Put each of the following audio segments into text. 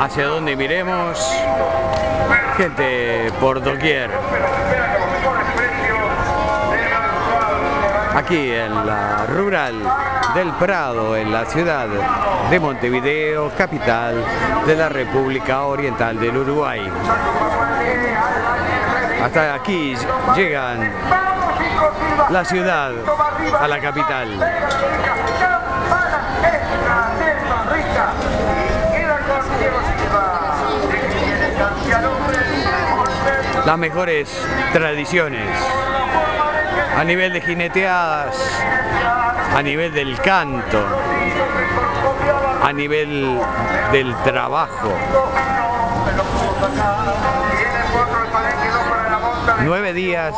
hacia donde miremos, gente por doquier. Aquí en la rural del Prado, en la ciudad de Montevideo, capital de la República Oriental del Uruguay. Hasta aquí llegan la ciudad a la capital. Las mejores tradiciones a nivel de jineteadas, a nivel del canto, a nivel del trabajo. Nueve días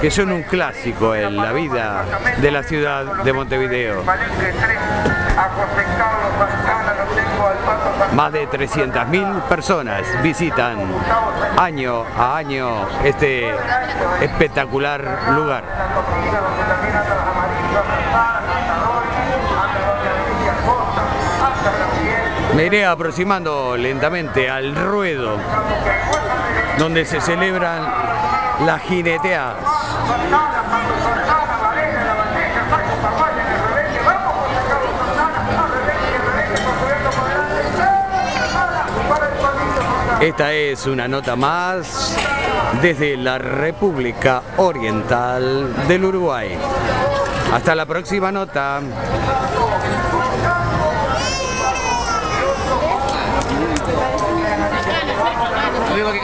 que son un clásico en la vida de la ciudad de Montevideo. Más de 300.000 personas visitan año a año este espectacular lugar. Me iré aproximando lentamente al ruedo donde se celebran las jineteadas. Esta es una nota más desde la República Oriental del Uruguay. Hasta la próxima nota.